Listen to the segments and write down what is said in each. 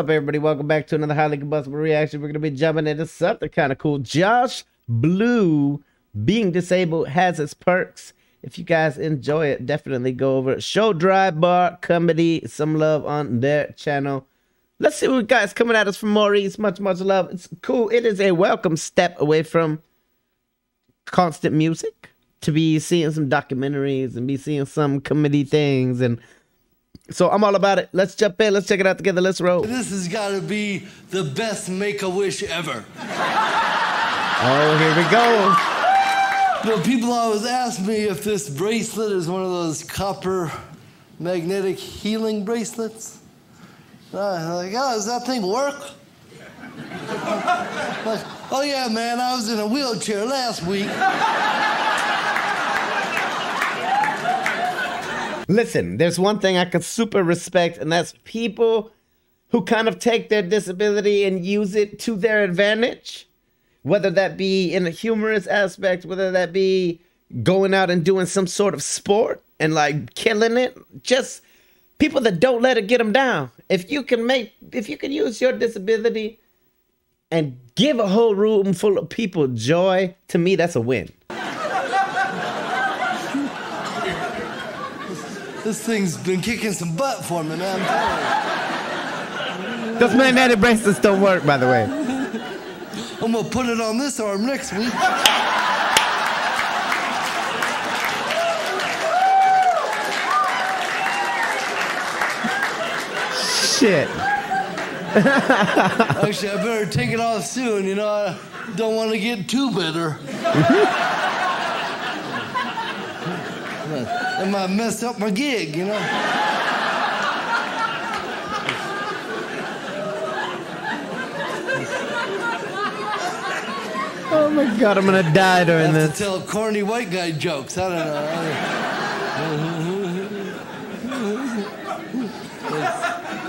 up, everybody? Welcome back to another highly combustible reaction. We're going to be jumping into something kind of cool. Josh Blue, being disabled, has its perks. If you guys enjoy it, definitely go over Show Dry Bar Comedy. Some love on their channel. Let's see what guys coming at us from Maurice. Much, much love. It's cool. It is a welcome step away from constant music to be seeing some documentaries and be seeing some comedy things and so I'm all about it. Let's jump in. Let's check it out together. Let's roll. This has got to be the best make a wish ever. Oh, here we go. Know, people always ask me if this bracelet is one of those copper magnetic healing bracelets. Uh, like, oh, does that thing work? like, oh yeah, man, I was in a wheelchair last week. Listen, there's one thing I could super respect, and that's people who kind of take their disability and use it to their advantage, whether that be in a humorous aspect, whether that be going out and doing some sort of sport and like killing it. Just people that don't let it get them down. If you can make, if you can use your disability and give a whole room full of people joy, to me, that's a win. This thing's been kicking some butt for me, man. Those magnetic bracelets don't work, by the way. I'm gonna put it on this arm next week. Shit. Actually, I better take it off soon. You know, I don't want to get too bitter. It might uh, mess up my gig, you know. Oh my god, I'm gonna die during I have this. to tell corny white guy jokes. I don't know.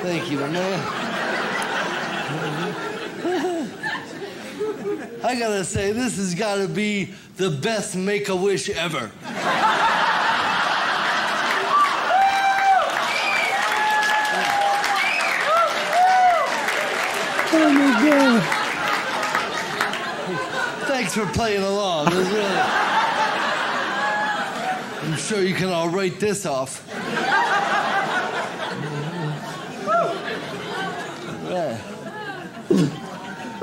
Thank you, man. I gotta say, this has gotta be the best make a wish ever. Oh my god. Thanks for playing along. It really... I'm sure you can all write this off.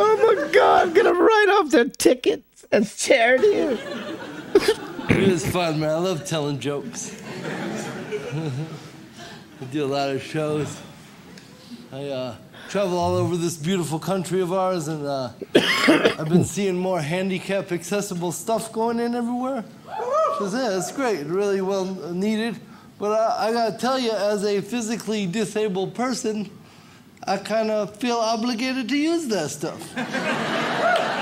Oh my god, I'm gonna write off their tickets as charity. It is fun, man. I love telling jokes. I do a lot of shows. I uh, travel all over this beautiful country of ours, and uh, I've been seeing more handicap accessible stuff going in everywhere. Is it. It's great. Really well needed. But I, I gotta tell you, as a physically disabled person, I kind of feel obligated to use that stuff.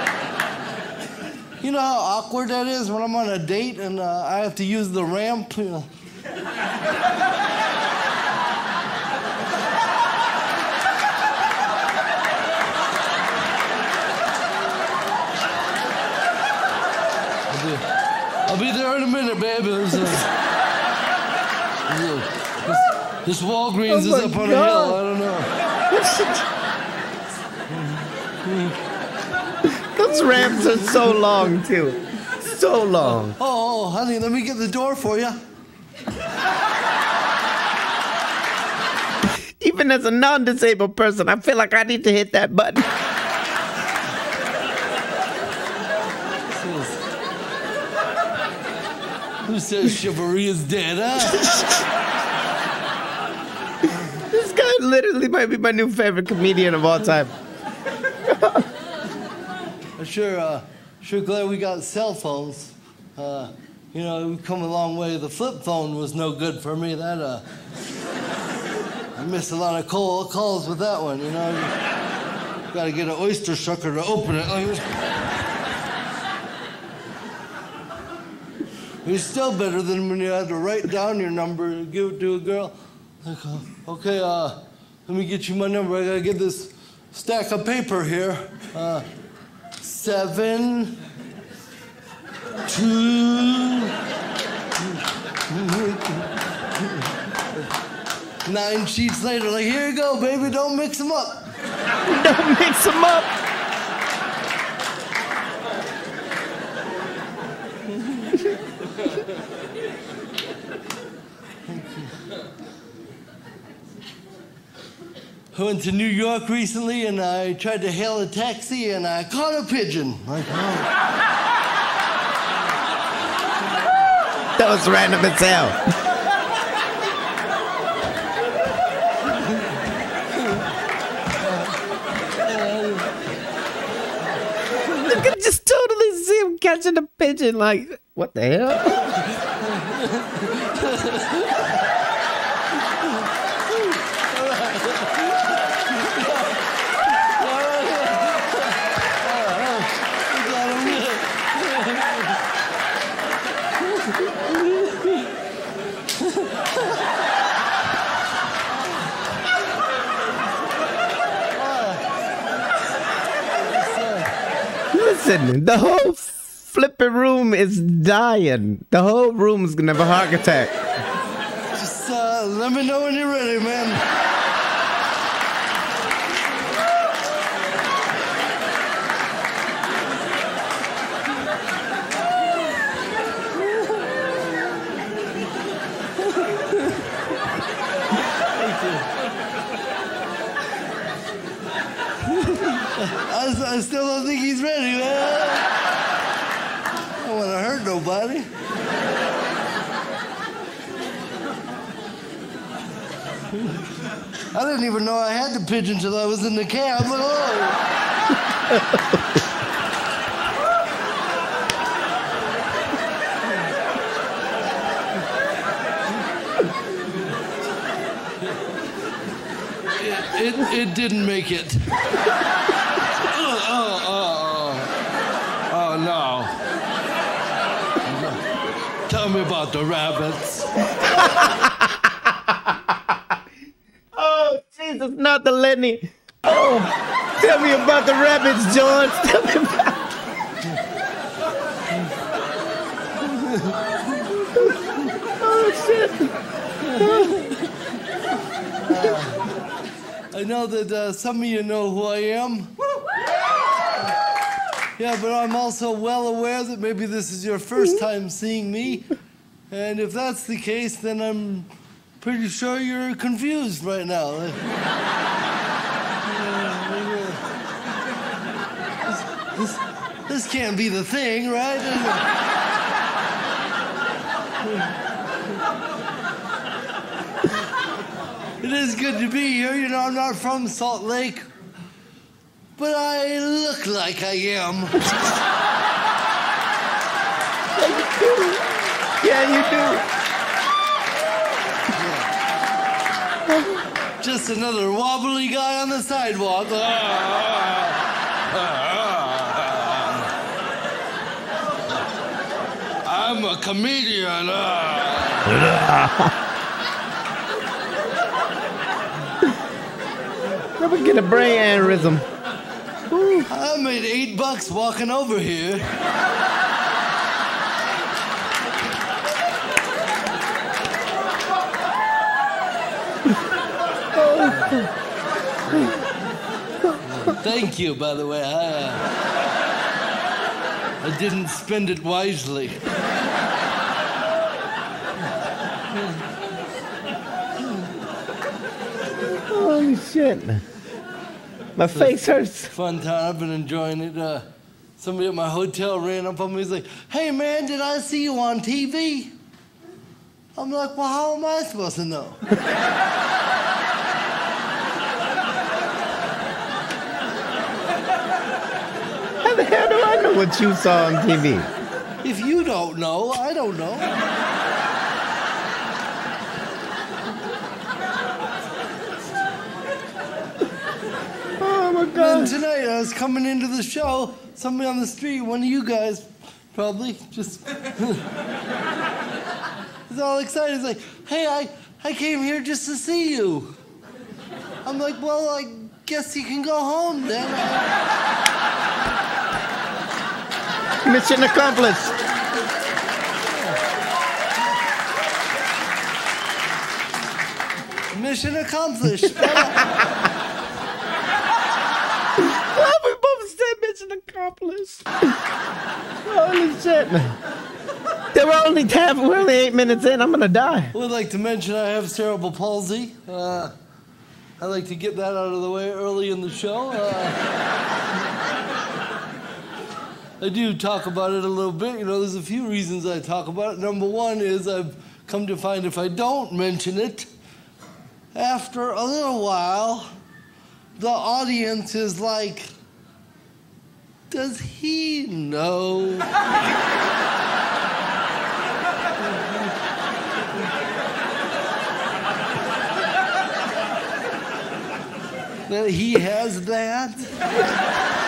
You know how awkward that is when I'm on a date and uh, I have to use the ramp? You know? I'll be there in a minute, baby. A- this, this Walgreens Oh is up on God. a hill. I don't know. Those ramps are so long too. So long. Oh, oh, honey, let me get the door for you. Even as a non-disabled person, I feel like I need to hit that button. Who says chivalry is dead, huh? This guy literally might be my new favorite comedian of all time. I'm sure, uh, sure glad we got cell phones. Uh, you know, we've come a long way. The flip phone was no good for me. That, uh, I missed a lot of call, calls with that one, you know. You gotta get an oyster sucker to open it. It's still better than when you had to write down your number and give it to a girl. Like, okay, uh, let me get you my number. I gotta get this stack of paper here. Uh, seven, two, nine sheets later. Like, here you go, baby. Don't mix them up. Don't mix them up. I went to New York recently and I tried to hail a taxi and I caught a pigeon. Like, oh. That was random as hell. I could just totally see him catching a pigeon. Like, what the hell? The whole flipping room is dying. The whole room is gonna have a heart attack. Just uh, let me know when you're ready, man. I, I still don't think he's ready, man. I don't I didn't even know I had the pigeon until I was in the cab. Oh. It, it didn't make it. Oh, oh, oh, oh. Oh, no. Tell me about the rabbits. Oh, Jesus, not the Lennie. Oh, tell me about the rabbits, George. Tell me about. oh, shit. I know that uh, some of you know who I am. Yeah, but I'm also well aware that maybe this is your first time seeing me. And if that's the case, then I'm pretty sure you're confused right now. Uh, uh, this, this, this can't be the thing, right? It is good to be here. You know, I'm not from Salt Lake, but I look like I am. Yeah, you do. Just another wobbly guy on the sidewalk. Ah, ah, ah, I'm a comedian. Never get a brain aneurysm. I made eight bucks walking over here. Thank you, by the way. I, uh, I didn't spend it wisely. Holy shit. My face hurts. Fun time. I've been enjoying it. Uh, somebody at my hotel ran up on me. He's like, "Hey, man, did I see you on TV?" I'm like, "Well, how am I supposed to know?" How the hell do I know what you saw on TV? If you don't know, I don't know. Oh my And god. tonight I was coming into the show. Somebody on the street, one of you guys, probably, just was all excited. He's like, "Hey, I I came here just to see you." I'm like, "Well, I guess you can go home then." Mission accomplished. Mission accomplished. well, we both said mission accomplished. Holy shit. There were only, we're only eight minutes in. I'm going to die. would like to mention I have cerebral palsy. Uh, I'd like to get that out of the way early in the show. Uh, I do talk about it a little bit. You know, there's a few reasons I talk about it. Number one is I've come to find if I don't mention it, after a little while, the audience is like, does he know? that he has that?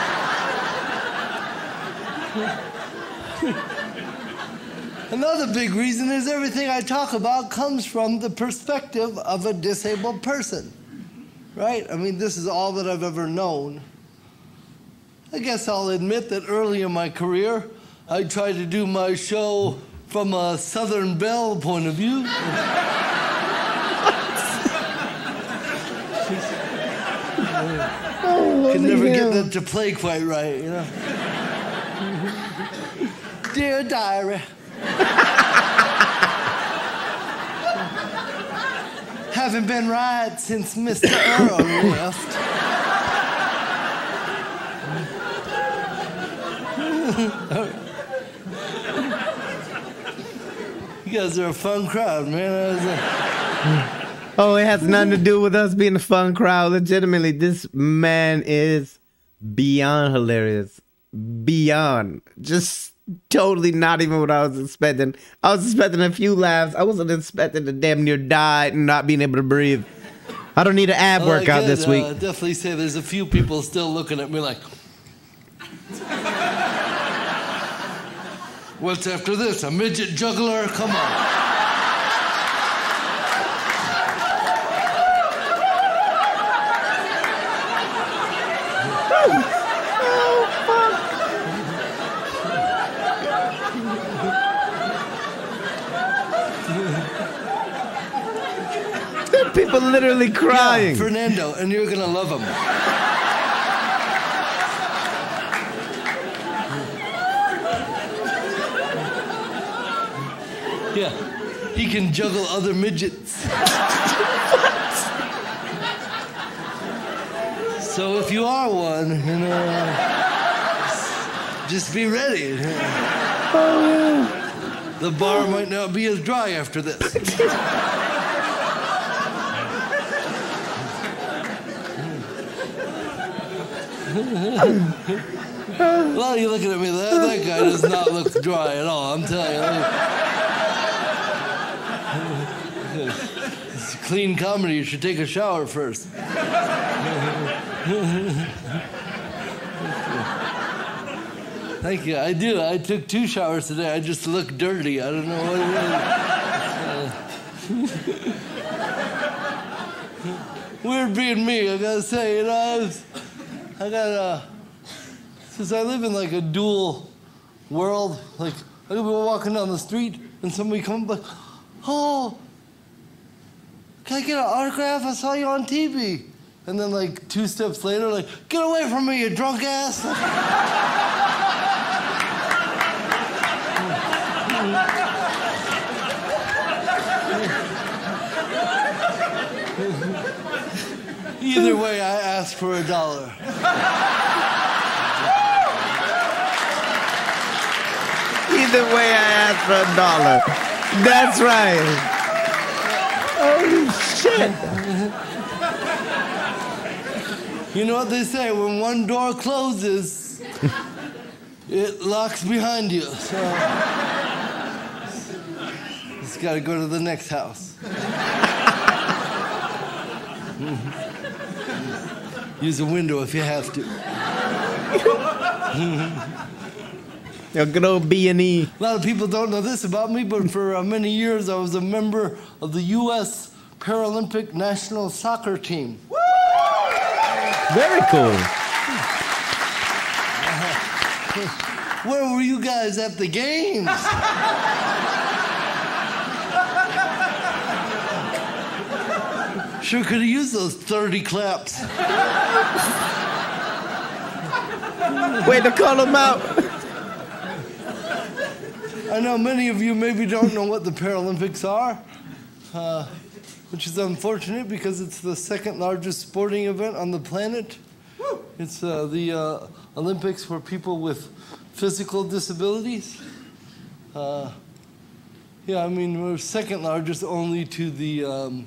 Another big reason is everything I talk about comes from the perspective of a disabled person. Right? I mean, this is all that I've ever known. I guess I'll admit that early in my career, I tried to do my show from a Southern Belle point of view. Could never get that to play quite right, you know. Dear diary. Haven't been right since Mr. Earl left. you guys are a fun crowd, man. Oh, it has nothing to do with us being a fun crowd. Legitimately, this man is beyond hilarious. Beyond. Just totally not even what I was expecting. I was expecting a few laughs. I wasn't expecting to damn near die and not being able to breathe. I don't need an ab Well, I workout this week. Uh, definitely say there's a few people still looking at me like, What's after this? A midget juggler? Come on. People literally crying. Yeah, Fernando, and you're gonna love him. Yeah, he can juggle other midgets. so if you are one, you know, uh, just be ready. Oh, the bar might not be as dry after this. Well, you're looking at me. That, that guy does not look dry at all. I'm telling you. It's clean comedy. You should take a shower first. Thank you. I do. I took two showers today. I just look dirty. I don't know what it is. Weird being me, I gotta say. You know, I, was, I got uh, since I live in like a dual world, like I could be walking down the street and somebody comes like, oh, can I get an autograph? I saw you on TV. And then like two steps later, like, get away from me, you drunk ass. Either way, I ask for a dollar. Either way, I ask for a dollar. That's right. Holy shit. You know what they say? When one door closes, it locks behind you. So, just gotta go to the next house. Use a window if you have to. A good old B and E. A lot of people don't know this about me, but for uh, many years I was a member of the U.S. Paralympic national soccer team. Very cool. Where were you guys at the games? Sure could have used those 30 claps. Way to call him out. I know many of you maybe don't know what the Paralympics are, uh, which is unfortunate because it's the second largest sporting event on the planet. It's uh, the uh, Olympics for people with physical disabilities. Uh, yeah, I mean, we're second largest only to the um,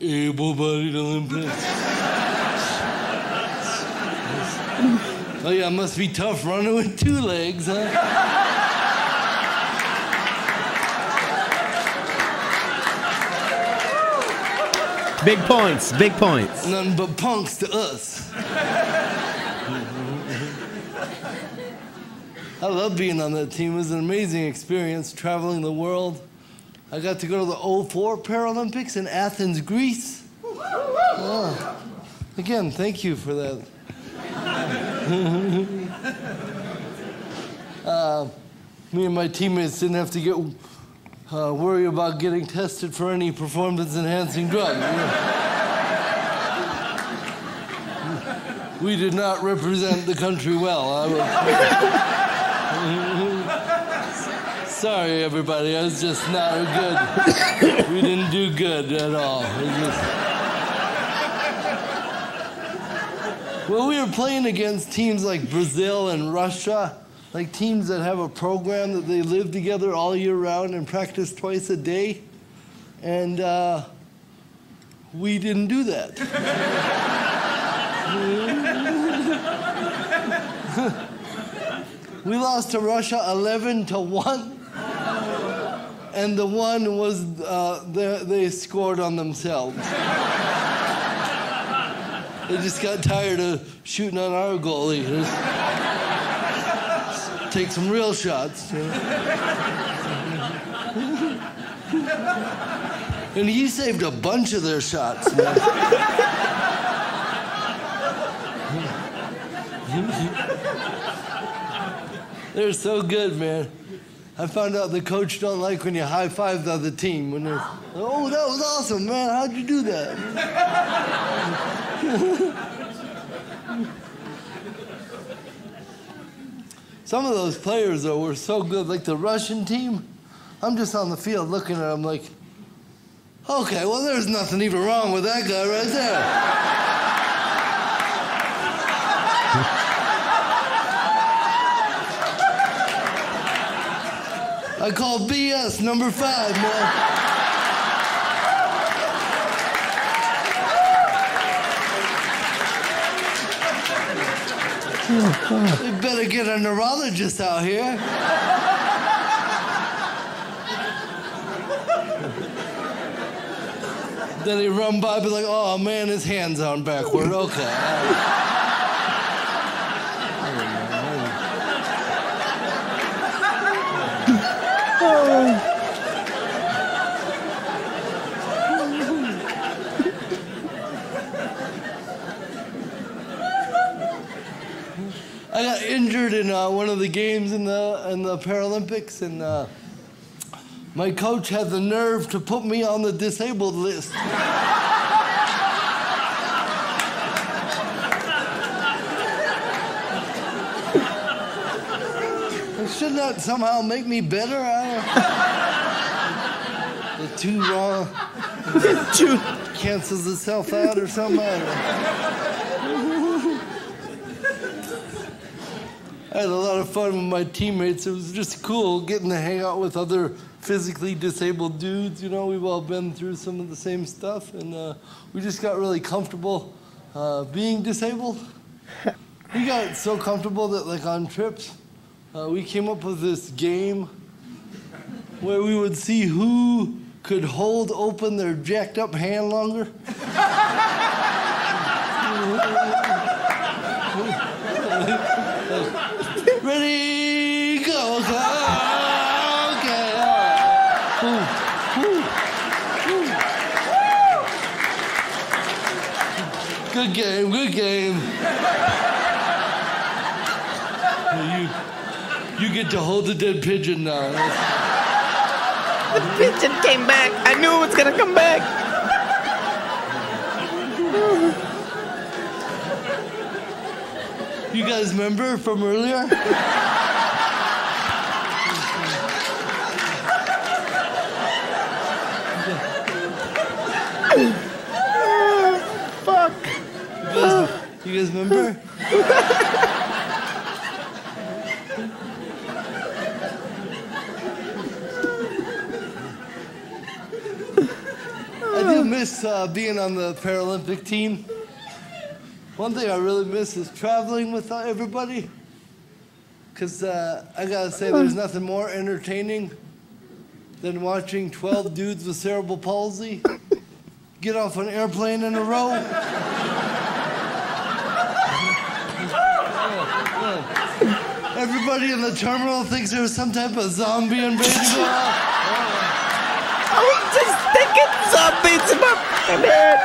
able bodied Olympics. oh, yeah, must be tough running with two legs, huh? Big points, big points. Nothing but punks to us. I love being on that team. It was an amazing experience traveling the world. I got to go to the 04 Paralympics in Athens, Greece. Oh. Again, thank you for that. uh, me and my teammates didn't have to get uh, worry about getting tested for any performance enhancing drug. we did not represent the country well. Sorry, everybody. I was just not good. we didn't do good at all. Well, we were playing against teams like Brazil and Russia like teams that have a program that they live together all year round and practice twice a day. And uh, we didn't do that. we lost to Russia 11 to 1. And the one was, uh, they, they scored on themselves. they just got tired of shooting on our goalie take some real shots. You know? and he saved a bunch of their shots, they're so good, man. I found out the coach don't like when you high five the other team. When they're, oh, that was awesome, man. How'd you do that? Some of those players, though, were so good. Like the Russian team, I'm just on the field looking at them like, okay, well, there's nothing even wrong with that guy right there. I call BS number five, man. We better get a neurologist out here. then he run by, be like, oh man, his hands on backward. Okay. I got injured in uh, one of the games in the in the Paralympics, and uh, my coach had the nerve to put me on the disabled list. Should that somehow make me better? The two wrong. two cancels itself out or something. I had a lot of fun with my teammates. It was just cool getting to hang out with other physically disabled dudes. You know, we've all been through some of the same stuff, and uh, we just got really comfortable uh, being disabled. we got so comfortable that, like, on trips, uh, we came up with this game where we would see who could hold open their jacked up hand longer. Ready, go, go. Good game, good game. You get to hold the dead pigeon now. The pigeon came back. I knew it was gonna come back. You guys remember from earlier? Ah, fuck. You guys, you guys remember? I do miss uh, being on the Paralympic team. One thing I really miss is traveling with uh, everybody. Because uh, I gotta say, there's nothing more entertaining than watching 12 dudes with cerebral palsy get off an airplane in a row. Everybody in the terminal thinks there's some type of zombie invading. Was just thinking zombies in my head.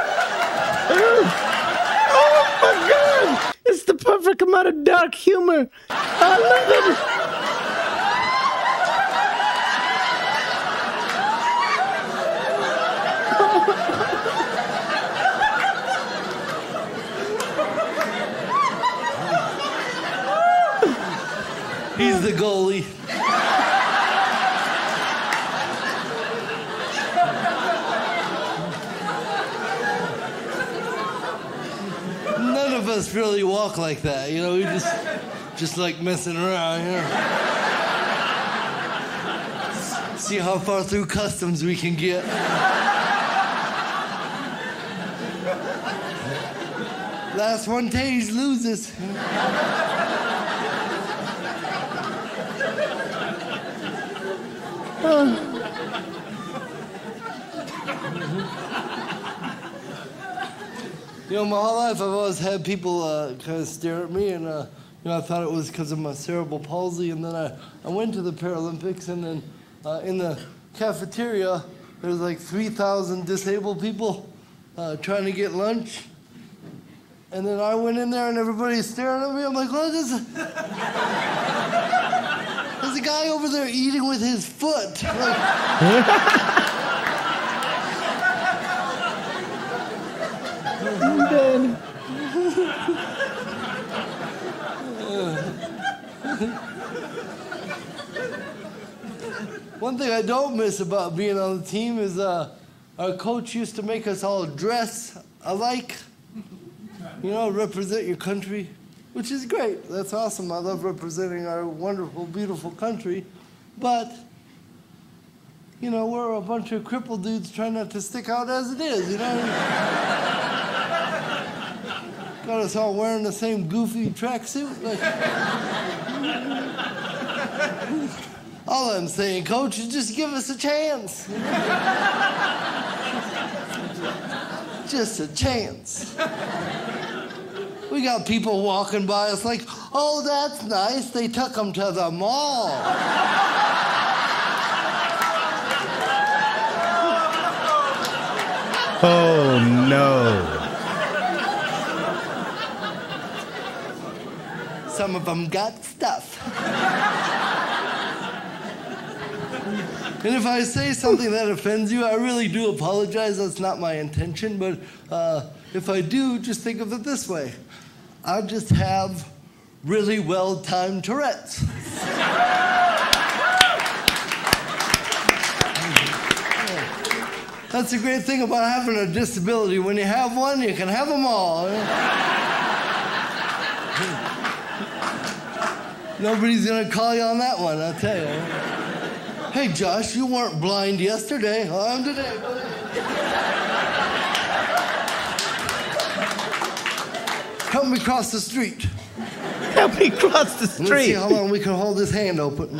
Oh my god! It's the perfect amount of dark humor. I love it. He's the goalie. None of us really walk like that, you know. We just, just like messing around, know. See how far through customs we can get. Last one tase loses. You know, my whole life I've always had people uh, kind of stare at me, and uh, you know, I thought it was because of my cerebral palsy. And then I, I went to the Paralympics, and then uh, in the cafeteria, there's like 3,000 disabled people uh, trying to get lunch. And then I went in there, and everybody's staring at me. I'm like, what is it? There's a guy over there eating with his foot. Like, I'm. One thing I don't miss about being on the team is uh, our coach used to make us all dress alike. You know, represent your country, which is great. That's awesome. I love representing our wonderful, beautiful country. But, you know, we're a bunch of crippled dudes trying not to stick out as it is, you know? Got us all wearing the same goofy tracksuit. Like, all I'm saying, coach, is just give us a chance. just a chance. We got people walking by us like, oh, that's nice. They took them to the mall. Oh no. Some of them got stuff. and if I say something that offends you, I really do apologize. That's not my intention. But uh, if I do, just think of it this way I just have really well timed Tourette's. That's the great thing about having a disability. When you have one, you can have them all. Nobody's gonna call you on that one, I'll tell you. Hey, Josh, you weren't blind yesterday. I'm today. Help me cross the street. Help me cross the street. Let's see how long we can hold this hand open.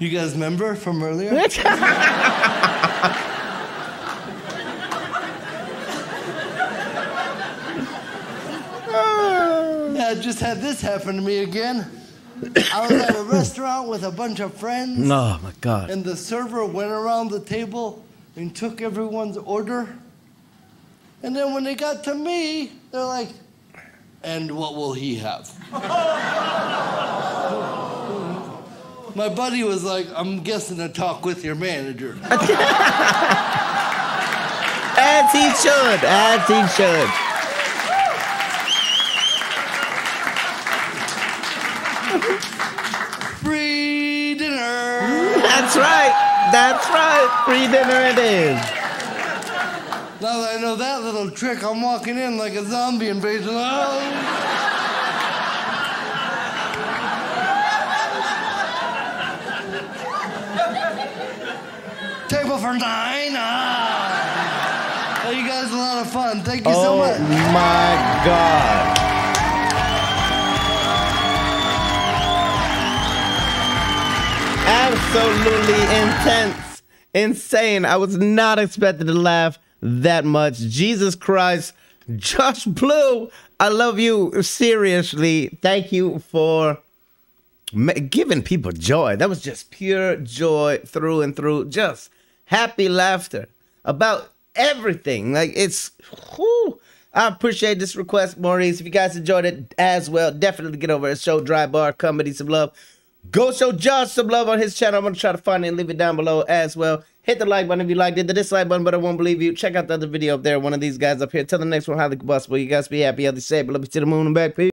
You guys remember from earlier? Yeah, I just had this happen to me again. I was at a restaurant with a bunch of friends, oh my god. and the server went around the table and took everyone's order. And then when they got to me, they're like, and what will he have? My buddy was like, I'm guessing to talk with your manager. As he should. As he should. Free dinner. That's right. That's right. Free dinner it is. Now that I know that little trick, I'm walking in like a zombie invasion. Oh. Table for nine. Ah. Oh, you guys a lot of fun. Thank you so much. Oh much. my God. Absolutely intense. Insane. I was not expected to laugh that much. Jesus Christ. Josh Blue, I love you. Seriously. Thank you for giving people joy. That was just pure joy through and through. Just happy laughter about everything. Like it's, whew. I appreciate this request, Maurice. If you guys enjoyed it as well, definitely get over and show Dry Bar Comedy some love. Go show Josh some love on his channel. I'm gonna try to find it and leave it down below as well. Hit the like button if you liked it, the dislike button, but I won't believe you. Check out the other video up there. One of these guys up here. Till the next one, highly combustible. You guys be happy, healthy, safe. Love you to the moon and back, peace.